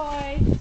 Bye.